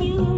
you.